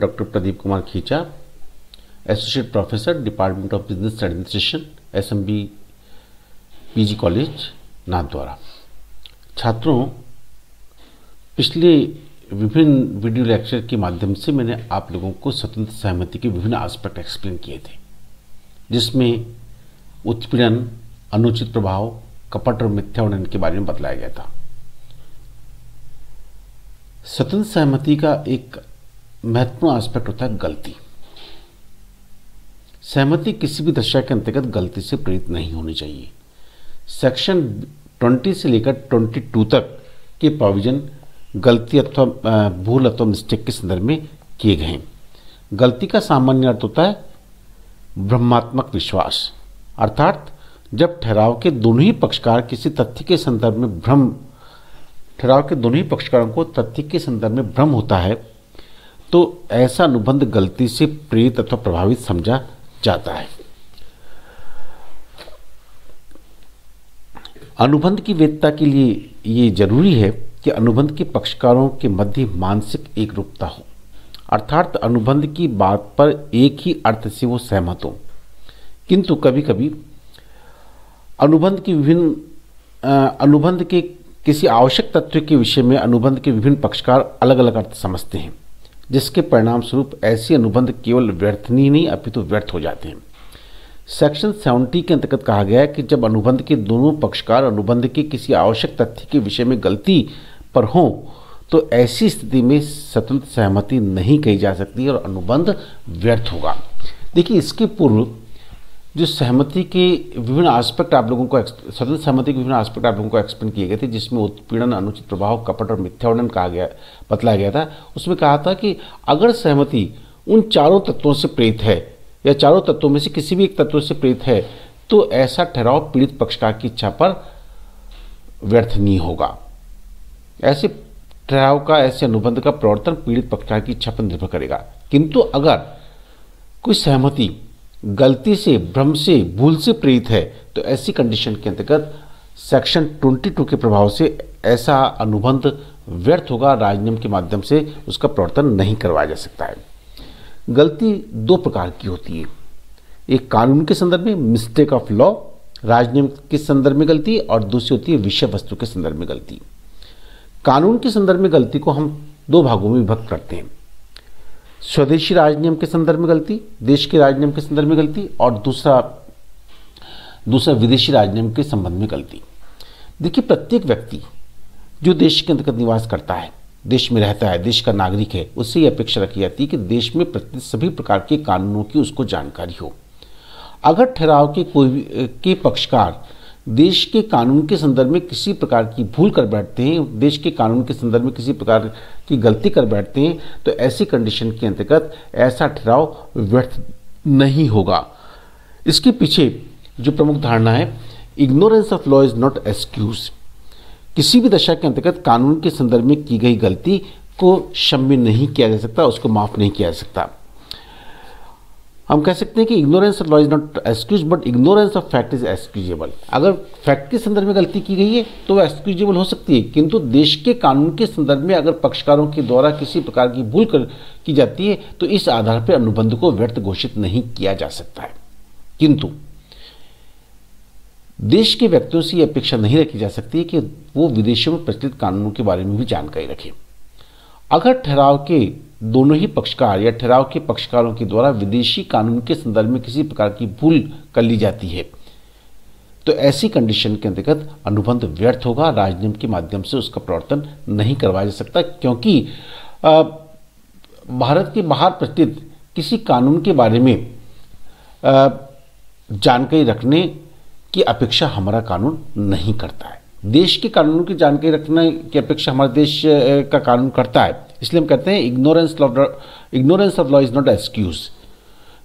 Doctor Pradeep Kumar Khincha associate professor department of business administration S M B P G college Nathdwara छात्रों, पिछले विभिन्न video lecture के माध्यम से मैंने आप लोगों को स्वतंत्र सहमति के विभिन्न आस्पेक्ट एक्सप्लेन किए थे, जिसमें उत्पीड़न, अनुचित प्रभाव, कपट और मिथ्या वर्णन के बारे में बतलाया गया था। स्वतंत्र सहमति का एक महत्वपूर्ण एस्पेक्ट होता है गलती। सहमति किसी भी दशा के अंतर्गत गलती से प्रेरित नहीं होनी चाहिए। सेक्शन 20 से लेकर 22 तक के प्रोविज़न गलती अथवा भूल अथवा मिस्टेक के संदर्भ में किए गए हैं। गलती का सामान्य अर्थ होता है ब्रह्मात्मक विश्वास। अर्थात जब ठहराव के दोनों ही पक्षकार किसी तथ्य के संदर्भ में भ्रम, ठहराव के दोनों ही पक्षकारों को तथ्य के संदर्भ में भ्रम होता है तो ऐसा अनुबंध गलती से प्रेरित अथवा प्रभावित समझा जाता है। अनुबंध की वेदता के लिए ये ज़रूरी है कि अनुबंध के पक्षकारों के मध्य मानसिक एक रूपता हो। अर्थात अनुबंध की बात पर एक ही अर्थ से वो सहमत हो। किंतु कभी कभी अनुबंध की विभिन्न अनुबंध के किसी आवश्यक तत्व के विषय में अनुबंध के विभिन्न पक्षकार अलग अलग अर्थ समझते हैं। जिसके परिणाम स्वरूप ऐसे अनुबंध केवल व्यर्थ नहीं, अपितु तो व्यर्थ हो जाते हैं। सेक्शन सेवेंटी के अंतर्गत कहा गया है कि जब अनुबंध के दोनों पक्षकार अनुबंध के किसी आवश्यक तथ्य के विषय में गलती पर हों तो ऐसी स्थिति में स्वतंत्र सहमति नहीं कही जा सकती और अनुबंध व्यर्थ होगा। देखिए, इसके पूर्व जो सहमति के विभिन्न आस्पेक्ट आप लोगों को स्वतंत्र सहमति के विभिन्न आस्पेक्ट आप लोगों को एक्सप्लेन किए गए थे, जिसमें उत्पीड़न, अनुचित प्रभाव, कपट और मिथ्यावर्णन कहा गया, बतलाया गया था। उसमें कहा था कि अगर सहमति उन चारों तत्वों से प्रेरित है, या चारों तत्वों में से किसी भी एक तत्व से प्रेरित है तो ऐसा ठहराव पीड़ित पक्षकार की इच्छा पर व्यर्थ नहीं होगा। ऐसे ठहराव का, ऐसे अनुबंध का प्रवर्तन पीड़ित पक्षकार की इच्छा पर निर्भर करेगा। किंतु अगर कोई सहमति गलती से, भ्रम से, भूल से प्रेरित है तो ऐसी कंडीशन के अंतर्गत सेक्शन 22 के प्रभाव से ऐसा अनुबंध व्यर्थ होगा, राजनियम के माध्यम से उसका प्रवर्तन नहीं करवाया जा सकता है। गलती दो प्रकार की होती है। एक कानून के संदर्भ में मिस्टेक ऑफ़ लॉ राजनियम के संदर्भ में गलती, और दूसरी होती है विषय वस्तु के संदर्भ में गलती। कानून के संदर्भ में गलती को हम दो भागों में विभक्त करते हैं। स्वदेशी राजनियम के संदर्भ में गलती, देश के राजनियम के संदर्भ में गलती और दूसरा दूसरा विदेशी राजनियम के संबंध में गलती। देखिए, प्रत्येक व्यक्ति जो देश के अंतर्गत निवास करता है, देश में रहता है, देश का नागरिक है, उससे ये अपेक्षा रखी जाती है कि देश में सभी प्रकार के कानूनों की उसको जानकारी हो। अगर ठहराव के कोई के पक्षकार देश के कानून के संदर्भ में किसी प्रकार की भूल कर बैठते हैं, देश के कानून के संदर्भ में किसी प्रकार की गलती कर बैठते हैं तो ऐसी कंडीशन के अंतर्गत ऐसा ठहराव व्यर्थ नहीं होगा। इसके पीछे जो प्रमुख धारणा है ignorance of law is not excuse किसी भी दशा के अंतर्गत कानून के संदर्भ में की गई गलती को क्षम्य नहीं किया जा सकता, उसको माफ़ नहीं किया जा सकता। हम कह सकते हैं कि ignorance of law is not excuse but ignorance of fact is excusable अगर फैक्ट के संदर्भ में गलती की गई है तो वह एक्सक्यूजेबल हो सकती है। किंतु देश के कानून के संदर्भ में अगर पक्षकारों के द्वारा किसी प्रकार की भूल कर की जाती है तो इस आधार पर अनुबंध को व्यर्थ घोषित नहीं किया जा सकता है। किंतु देश के व्यक्तियों से यह अपेक्षा नहीं रखी जा सकती कि वो विदेशों में प्रचलित कानूनों के बारे में भी जानकारी रखें। अगर ठहराव के दोनों ही पक्षकार या ठहराव के पक्षकारों के द्वारा विदेशी कानून के संदर्भ में किसी प्रकार की भूल कर ली जाती है। तो ऐसी कंडीशन के अंतर्गत अनुबंध व्यर्थ होगा, राजनियम के माध्यम से उसका प्रवर्तन नहीं करवाया जा सकता, क्योंकि भारत के बाहर प्रचलित किसी कानून के बारे में जानकारी रखने की अपेक्षा हमारा कानून नहीं करता है। देश के कानूनों की जानकारी रखने की अपेक्षा हमारे देश का कानून करता है। इसलिए हम कहते हैं ignorance law ignorance of law is not excuse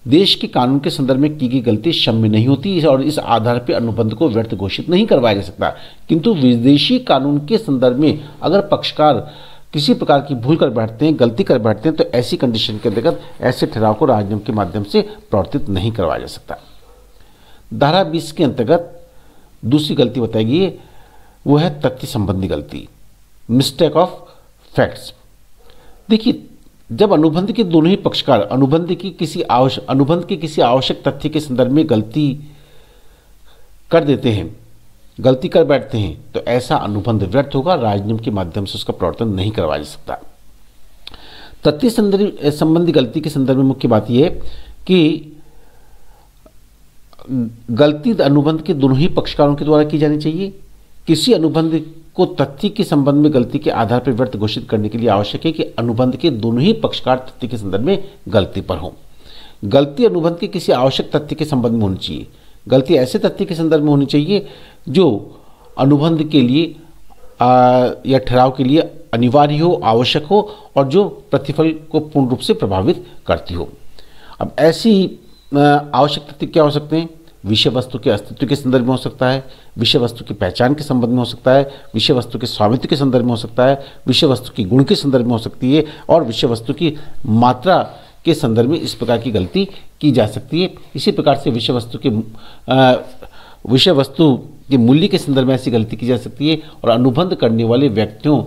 देश के कानून के संदर्भ में की गई गलती क्षम्य नहीं होती और इस आधार पर अनुबंध को व्यर्थ घोषित नहीं करवाया जा सकता। किंतु विदेशी कानून के संदर्भ में अगर पक्षकार किसी प्रकार की भूल कर बैठते हैं, गलती कर बैठते हैं तो ऐसी कंडीशन के अंतर्गत ऐसे ठहराव को राजनियम के माध्यम से प्रवर्तित नहीं करवाया जा सकता। धारा बीस के अंतर्गत दूसरी गलती बताई गई वो है तथ्य संबंधी गलती। मिस्टेक ऑफ़ फैक्ट्स देखिए, जब अनुबंध के दोनों ही पक्षकार, अनुबंध की किसी आवश्यक अनुबंध के किसी आवश्यक तथ्य के संदर्भ में गलती कर देते हैं, गलती कर बैठते हैं तो ऐसा अनुबंध व्यर्थ होगा, राजनियम के माध्यम से उसका प्रवर्तन नहीं करवाया जा सकता। तथ्य संदर्भ संबंधी गलती के संदर्भ में मुख्य बात यह कि गलती अनुबंध के दोनों ही पक्षकारों के द्वारा की जानी चाहिए। किसी अनुबंध को तथ्य के संबंध में गलती के आधार पर व्यर्थ घोषित करने के लिए आवश्यक है कि अनुबंध के दोनों ही पक्षकार तथ्य के संदर्भ में गलती पर हो। गलती अनुबंध के किसी आवश्यक तथ्य के संबंध में होनी चाहिए। गलती ऐसे तथ्य के संदर्भ में होनी चाहिए जो अनुबंध के लिए आ, या ठहराव के लिए अनिवार्य हो आवश्यक हो और जो प्रतिफल को पूर्ण रूप से प्रभावित करती हो। अब ऐसी आवश्यक तथ्य क्या हो सकते हैं? विषय वस्तु के अस्तित्व के संदर्भ में हो सकता है विषय वस्तु की पहचान के संबंध में हो सकता है विषय वस्तु के स्वामित्व के संदर्भ में हो सकता है विषय वस्तु की गुण के संदर्भ में हो सकती है और विषय वस्तु की मात्रा के संदर्भ में इस प्रकार की गलती की जा सकती है। इसी प्रकार से विषय वस्तु के विषय वस्तु के मूल्य के संदर्भ में ऐसी गलती की जा सकती है और अनुबंध करने वाले व्यक्तियों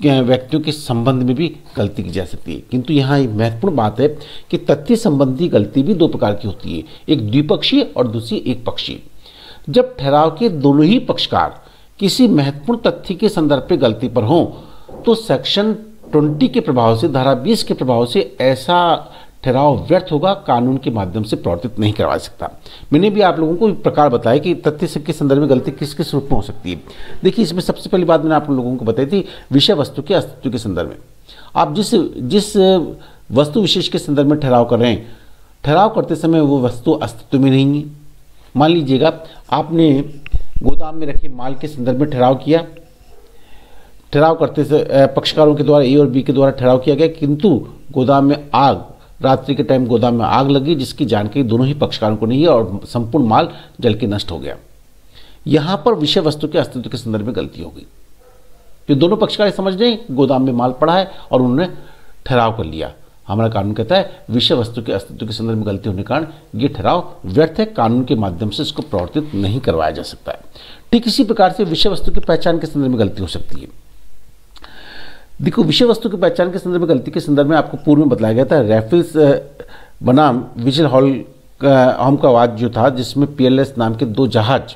व्यक्तियों के संबंध में भी गलती की जा सकती है। किंतु यहाँ एक महत्वपूर्ण बात है कि तथ्य संबंधी गलती भी दो प्रकार की होती है, एक द्विपक्षीय और दूसरी एक पक्षीय जब ठहराव के दोनों ही पक्षकार किसी महत्वपूर्ण तथ्य के संदर्भ पर गलती पर हों तो सेक्शन 20 के प्रभाव से, धारा 20 के प्रभाव से ऐसा ठहराव व्यर्थ होगा, कानून के माध्यम से प्रवर्तित नहीं करवा सकता। मैंने भी आप लोगों को प्रकार बताया कि तथ्य के संदर्भ में गलती किस किस रूप में हो सकती है। देखिए, इसमें सबसे पहली बात मैंने आप लोगों को बताई थी, विषय वस्तु के अस्तित्व के संदर्भ में। आप जिस जिस वस्तु विशेष के संदर्भ में ठहराव कर रहे हैं, ठहराव करते समय वो वस्तु अस्तित्व में नहीं है। मान लीजिएगा, आपने गोदाम में रखे माल के संदर्भ में ठहराव किया। ठहराव करते से पक्षकारों के द्वारा ए और बी के द्वारा ठहराव किया गया, किंतु गोदाम में आग रात्रि के टाइम गोदाम में आग लगी, जिसकी जानकारी दोनों ही पक्षकारों को नहीं है और संपूर्ण माल जल के नष्ट हो गया। यहाँ पर विषय वस्तु के अस्तित्व के संदर्भ में गलती हो गई। तो दोनों पक्षकार समझ रहे गोदाम में माल पड़ा है और उन्होंने ठहराव कर लिया। हमारा कानून कहता है, विषय वस्तु के अस्तित्व के संदर्भ में गलती होने के कारण ये ठहराव व्यर्थ है, कानून के माध्यम से इसको प्रवर्तित नहीं करवाया जा सकता है। ठीक इसी प्रकार से विषय वस्तु की पहचान के संदर्भ में गलती हो सकती है। देखो, विषय वस्तु की पहचान के संदर्भ में, गलती के संदर्भ में आपको पूर्व में बताया गया था रेफिल्स बनाम विजल हॉल होम का वाद जो था, जिसमें पीएलएस नाम के दो जहाज़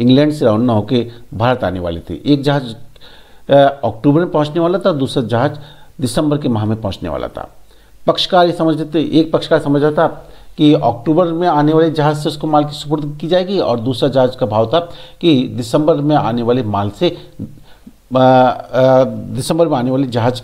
इंग्लैंड से रवाना होकर भारत आने वाले थे। एक जहाज़ अक्टूबर में पहुँचने वाला था, दूसरा जहाज़ दिसंबर के माह में पहुँचने वाला था। पक्षकार ये समझ थे एक पक्षकार समझ रहा था कि अक्टूबर में आने वाले जहाज़ से उसको माल की सुपुर्द की जाएगी, और दूसरा जहाज़ का भाव था कि दिसंबर में आने वाले माल से दिसंबर में आने वाले जहाज़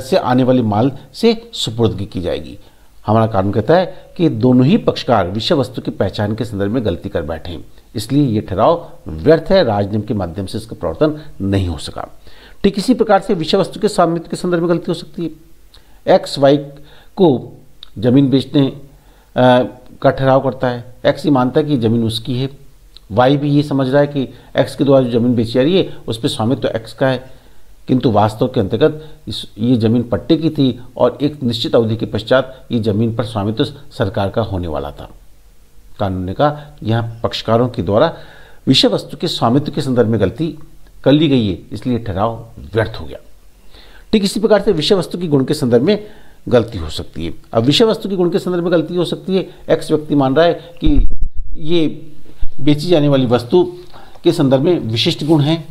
से आने वाले माल से सुपुर्दगी की जाएगी। हमारा कानून कहता है कि दोनों ही पक्षकार विषय वस्तु की पहचान के संदर्भ में गलती कर बैठे इसलिए ये ठहराव व्यर्थ है राजनियम के माध्यम से इसका प्रवर्तन नहीं हो सका। ठीक इसी प्रकार से विषय वस्तु के स्वामित्व के संदर्भ में गलती हो सकती है। एक्स वाई को ज़मीन बेचने का ठहराव करता है। एक्स ही मानता है कि ज़मीन उसकी है। वाई भी ये समझ रहा है कि एक्स के द्वारा जो ज़मीन बेची जा रही है, उस पर स्वामित्व तो एक्स का है। किंतु वास्तव के अंतर्गत इस, ये ज़मीन पट्टे की थी और एक निश्चित अवधि के पश्चात ये ज़मीन पर स्वामित्व सरकार का होने वाला था। कानून ने कहा, यहाँ पक्षकारों के द्वारा विषय वस्तु के स्वामित्व के संदर्भ में गलती कर ली गई है, इसलिए ठहराव व्यर्थ हो गया। ठीक इसी प्रकार से विषय वस्तु की गुण के संदर्भ में गलती हो सकती है। अब विषय वस्तु की गुण के संदर्भ में गलती हो सकती है। एक्स व्यक्ति मान रहा है कि ये बेची जाने वाली वस्तु के संदर्भ में विशिष्ट गुण हैं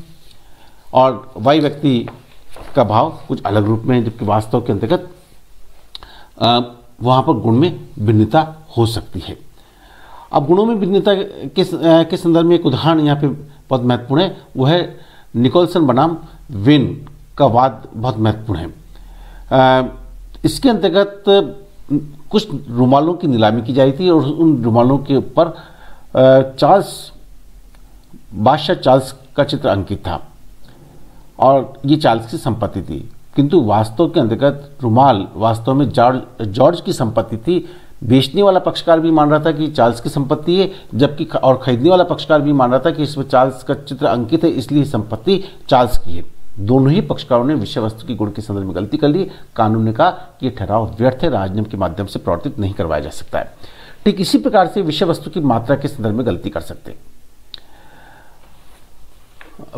और वाई व्यक्ति का भाव कुछ अलग रूप में है, जबकि वास्तव के अंतर्गत वहाँ पर गुण में भिन्नता हो सकती है। अब गुणों में भिन्नता के के संदर्भ में एक उदाहरण यहाँ पे बहुत महत्वपूर्ण है वह है निकोलसन बनाम विन का वाद बहुत महत्वपूर्ण है। इसके अंतर्गत कुछ रुमालों की नीलामी की जा रही थी और उन रुमालों के ऊपर चार्ल्स, बादशाह चार्ल्स का चित्र अंकित था। और ये चार्ल्स की संपत्ति थी। किंतु वास्तव के अंतर्गत रुमाल वास्तव में जॉर्ज जॉर्ज की संपत्ति थी। बेचने वाला पक्षकार भी मान रहा था कि चार्ल्स की संपत्ति है, जबकि और खरीदने वाला पक्षकार भी मान रहा था कि इसमें चार्ल्स का चित्र अंकित है, इसलिए संपत्ति चार्ल्स की है। दोनों ही पक्षकारों ने विषय वस्तु की गुण के संदर्भ में गलती कर ली। कानून ने कहा कि ठहराव व्यर्थ है, राजनियम के माध्यम से प्रवर्तित नहीं करवाया जा सकता है। ठीक इसी प्रकार से विषय वस्तु की मात्रा के संदर्भ में गलती कर सकते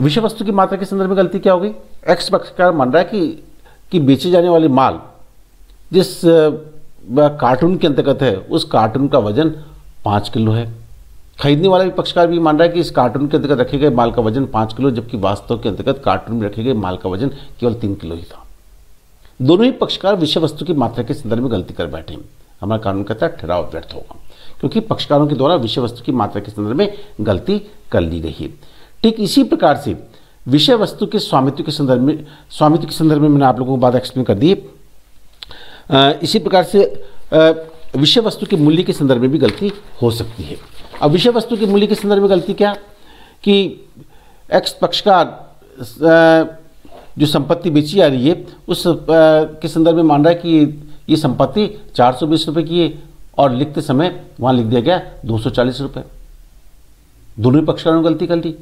विषय वस्तु की मात्रा के संदर्भ में गलती क्या होगी एक्स पक्षकार मान रहा है कि कि बेचे जाने वाले माल जिस कार्टून के अंतर्गत है, उस कार्टून का वज़न पाँच किलो है। खरीदने वाला भी पक्षकार भी मान रहा है कि इस कार्टून के अंतर्गत रखे गए माल का वज़न पाँच किलो, जबकि वास्तव के अंतर्गत कार्टून में रखे गए माल का वज़न केवल तीन किलो ही था। दोनों ही पक्षकार विषय वस्तु की मात्रा के संदर्भ में गलती कर बैठे हमारा कानून कहता है ठहराव व्यर्थ होगा, क्योंकि पक्षकारों के द्वारा विषय वस्तु की मात्रा के संदर्भ में गलती कर ली गई है। ठीक इसी प्रकार से विषय वस्तु के स्वामित्व के संदर्भ में, स्वामित्व के संदर्भ में मैंने आप लोगों को बात एक्सप्लेन कर दी। इसी प्रकार से विषय वस्तु के मूल्य के संदर्भ में भी गलती हो सकती है। अब विषय वस्तु के मूल्य के संदर्भ में गलती क्या? कि एक्स पक्षकार जो संपत्ति बेची जा रही है, उस के संदर्भ में मान रहा है कि ये संपत्ति चार सौ बीस रुपये की है और लिखते समय वहाँ लिख दिया गया दो सौ चालीस रुपये दोनों ही पक्षकारों ने गलती कर ली।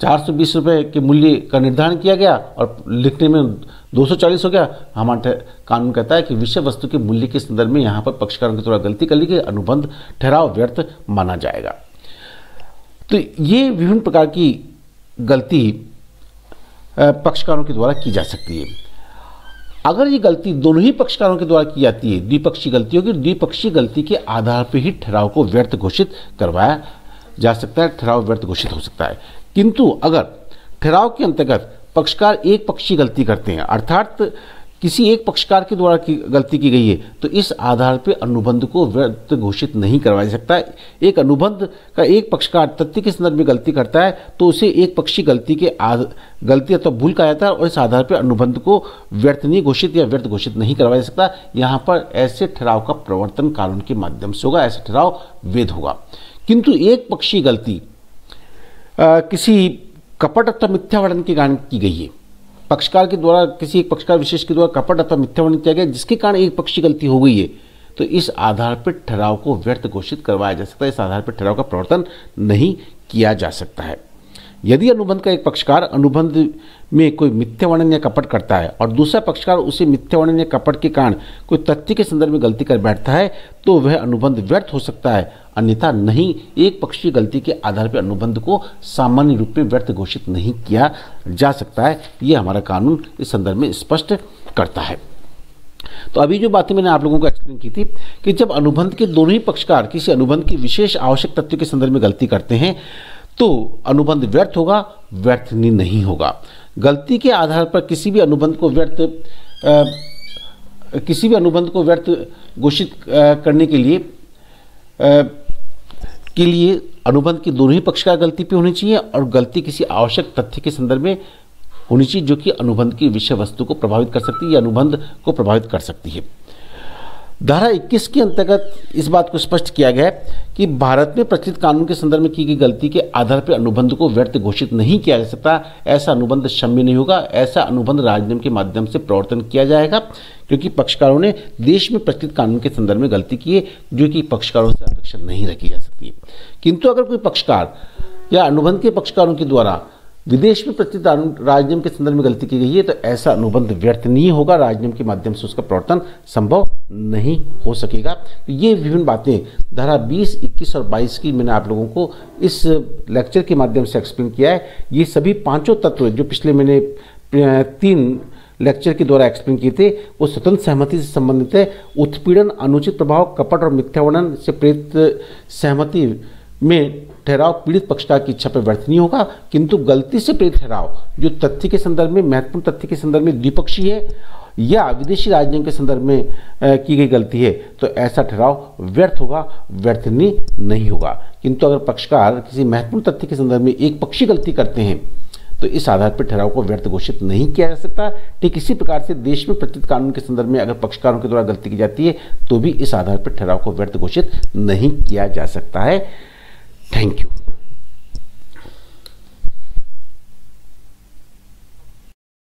चार सौ बीस रुपये के मूल्य का निर्धारण किया गया और लिखने में दो सौ चालीस हो गया। हमारा कानून कहता है कि विषय वस्तु के मूल्य के संदर्भ में यहाँ पर पक्षकारों की थोड़ा गलती कर ली गई अनुबंध, ठहराव व्यर्थ माना जाएगा। तो ये विभिन्न प्रकार की गलती पक्षकारों के द्वारा की जा सकती है। अगर ये गलती दोनों ही पक्षकारों के द्वारा की जाती है, द्विपक्षीय गलतियों की, द्विपक्षीय गलती के आधार पर ही ठहराव को व्यर्थ घोषित करवाया जा सकता है, ठहराव व्यर्थ घोषित हो सकता है। किंतु अगर ठहराव के अंतर्गत पक्षकार एक पक्षीय गलती करते हैं, अर्थात किसी एक पक्षकार के द्वारा की गलती की गई है तो इस आधार पर अनुबंध को व्यर्थ घोषित नहीं करवाया जा सकता एक अनुबंध का एक पक्षकार तथ्य के संदर्भ में गलती करता है तो उसे एक पक्षी गलती के आध गलती अथवा भूल कहा जाता है और इस आधार पर अनुबंध को व्यर्थ नहीं घोषित या व्यर्थ घोषित नहीं करवाया जा सकता। यहाँ पर ऐसे ठहराव का प्रवर्तन कानून के माध्यम से होगा ऐसा ठहराव वेद होगा। किंतु एक पक्षी गलती आ, किसी कपट अथवा मिथ्या वर्णन के कारण की गई है। पक्षकार के द्वारा, किसी एक पक्षकार विशेष के द्वारा कपट अथवा मिथ्या वर्णन किया गया, जिसके कारण एक पक्ष की गलती हो गई है तो इस आधार पर ठहराव को व्यर्थ घोषित करवाया जा सकता है। इस आधार पर ठहराव का प्रवर्तन नहीं किया जा सकता है। यदि अनुबंध का एक पक्षकार अनुबंध में कोई मिथ्या वर्णन या कपट करता है और दूसरा पक्षकार उसे मिथ्या वर्णन या कपट के कारण कोई तथ्य के संदर्भ में गलती कर बैठता है तो वह अनुबंध व्यर्थ हो सकता है। अन्यथा नहीं, एक पक्षीय गलती के आधार पर अनुबंध को सामान्य रूप में व्यर्थ घोषित नहीं किया जा सकता है। यह हमारा कानून इस संदर्भ में स्पष्ट करता है। तो अभी जो बातें मैंने आप लोगों को एक्सप्लेन की थी कि जब अनुबंध के दोनों ही पक्षकार किसी अनुबंध की विशेष आवश्यक तत्व के संदर्भ में गलती करते हैं तो अनुबंध व्यर्थ होगा व्यर्थ नहीं होगा। गलती के आधार पर किसी भी अनुबंध को व्यर्थ किसी भी अनुबंध को व्यर्थ घोषित करने के लिए आ, के लिए अनुबंध की दोनों ही पक्ष का गलती पे होनी चाहिए और गलती किसी आवश्यक तथ्य के संदर्भ में होनी चाहिए जो कि अनुबंध की विषय वस्तु को प्रभावित कर सकती है या अनुबंध को प्रभावित कर सकती है। धारा 21 के अंतर्गत इस बात को स्पष्ट किया गया है कि भारत में प्रचलित कानून के संदर्भ में की गई गलती के आधार पर अनुबंध को व्यर्थ घोषित नहीं किया जा सकता। ऐसा अनुबंध क्षम्य नहीं होगा। ऐसा अनुबंध राजनियम के माध्यम से प्रवर्तन किया जाएगा, क्योंकि पक्षकारों ने देश में प्रचलित कानून के संदर्भ में गलती की है, जो कि पक्षकारों से अपेक्षा नहीं रखी जा सकती। किंतु अगर कोई पक्षकार या अनुबंध के पक्षकारों के द्वारा विदेश में प्रचलित राजनियम के संदर्भ में गलती की गई है तो ऐसा अनुबंध व्यर्थ नहीं होगा। राजनियम के माध्यम से उसका प्रवर्तन संभव नहीं हो सकेगा। तो ये विभिन्न बातें धारा 20, 21 और 22 की मैंने आप लोगों को इस लेक्चर के माध्यम से एक्सप्लेन किया है। ये सभी पाँचों तत्व जो पिछले मैंने तीन लेक्चर के द्वारा एक्सप्लेन किए थे वो स्वतंत्र सहमति से संबंधित है। उत्पीड़न अनुचित प्रभाव कपट और मिथ्यावर्णन से प्रेरित सहमति में ठहराव पीड़ित पक्षकार की इच्छा पर व्यर्थ नहीं होगा। किंतु गलती से प्रेरित ठहराव जो तथ्य के संदर्भ में महत्वपूर्ण तथ्य के संदर्भ में द्विपक्षीय है या विदेशी राजनीति के संदर्भ में की गई गलती है तो ऐसा ठहराव व्यर्थ होगा व्यर्थनी नहीं होगा। किंतु अगर पक्षकार किसी महत्वपूर्ण तथ्य के संदर्भ में एक पक्षी गलती करते हैं तो इस आधार पर ठहराव को व्यर्थ घोषित नहीं किया जा सकता। ठीक इसी प्रकार से देश में प्रचलित कानून के संदर्भ में अगर पक्षकारों के द्वारा गलती की जाती है तो भी इस आधार पर ठहराव को व्यर्थ घोषित नहीं किया जा सकता है। Thank you.